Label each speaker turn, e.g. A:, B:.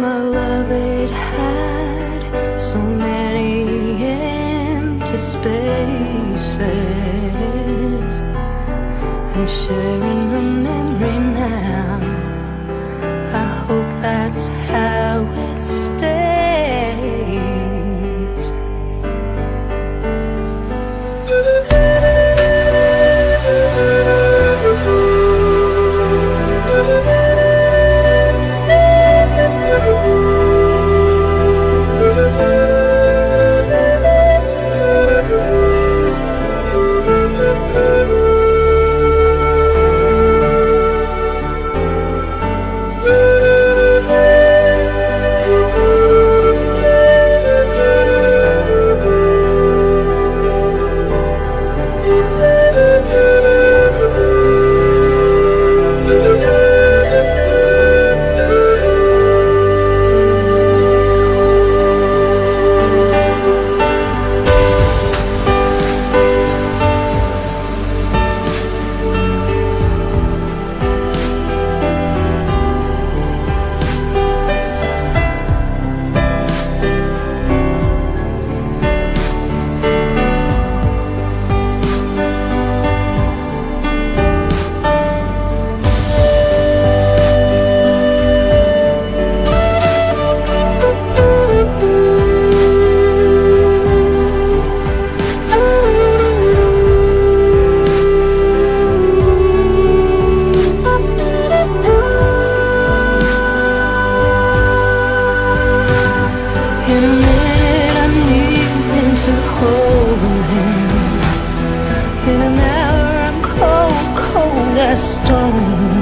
A: my love it had so many empty spaces. And sharing a memory now. I hope that's how stone.